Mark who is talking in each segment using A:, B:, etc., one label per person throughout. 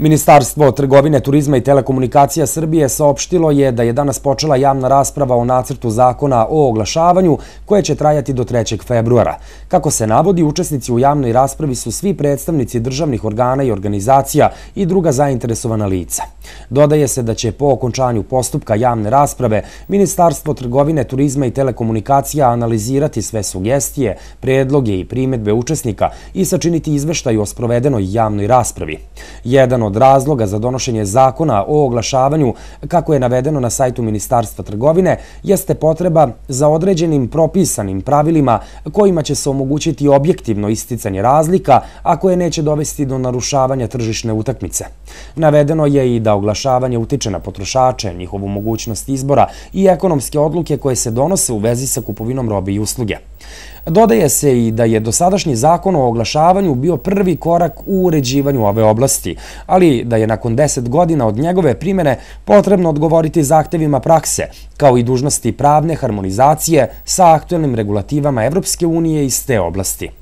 A: Ministarstvo trgovine, turizma i telekomunikacija Srbije saopštilo je da je danas počela javna rasprava o nacrtu zakona o oglašavanju koje će trajati do 3. februara. Kako se navodi, učesnici u javnoj raspravi su svi predstavnici državnih organa i organizacija i druga zainteresovana lica. Dodaje se da će po okončanju postupka javne rasprave Ministarstvo trgovine, turizma i telekomunikacija analizirati sve sugestije, predloge i primetbe učesnika i sačiniti izveštaj o sprovedenoj javnoj raspravi. Jedan od od razloga za donošenje zakona o oglašavanju, kako je navedeno na sajtu Ministarstva trgovine, jeste potreba za određenim propisanim pravilima kojima će se omogućiti objektivno isticanje razlika, a koje neće dovesti do narušavanja tržišne utakmice. Navedeno je i da oglašavanje utiče na potrošače, njihovu mogućnost izbora i ekonomske odluke koje se donose u vezi sa kupovinom robe i usluge. Dodaje se i da je dosadašnji zakon o oglašavanju bio prvi korak u uređivanju ove oblasti, ali da je nakon deset godina od njegove primjene potrebno odgovoriti zahtevima prakse, kao i dužnosti pravne harmonizacije sa aktualnim regulativama Evropske unije iz te oblasti.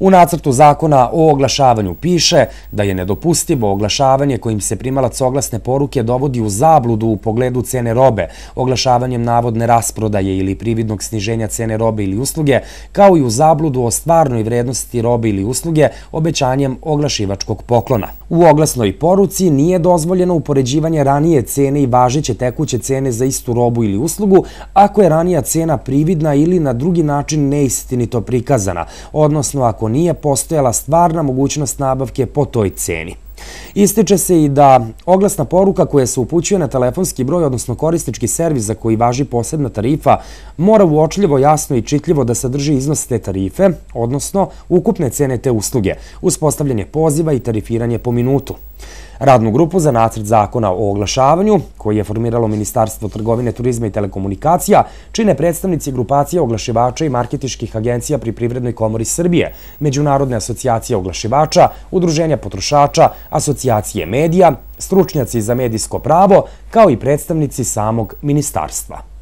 A: U nacrtu zakona o oglašavanju piše da je nedopustivo oglašavanje kojim se primalac oglasne poruke dovodi u zabludu u pogledu cene robe, oglašavanjem navodne rasprodaje ili prividnog sniženja cene robe ili usluge, kao i u zabludu o stvarnoj vrednosti robe ili usluge obećanjem oglašivačkog poklona. U oglasnoj poruci nije dozvoljeno upoređivanje ranije cene i važeće tekuće cene za istu robu ili uslugu ako je ranija cena prividna ili na drugi način neistinito prikazana, odnosno ako nije postojala stvarna mogućnost nabavke po toj ceni. Ističe se i da oglasna poruka koja se upućuje na telefonski broj, odnosno koristički servis za koji važi posebna tarifa, mora uočljivo, jasno i čitljivo da sadrži iznos te tarife, odnosno ukupne cene te usluge, uspostavljanje poziva i tarifiranje po minutu. Radnu grupu za nacrt zakona o oglašavanju, koji je formiralo Ministarstvo trgovine, turizma i telekomunikacija, čine predstavnici grupacije oglašivača i marketiških agencija pri Privrednoj komori Srbije, Međunarodne asocijacije oglašivača, Udruženja potrošača, Asocijacije medija, stručnjaci za medijsko pravo, kao i predstavnici samog ministarstva.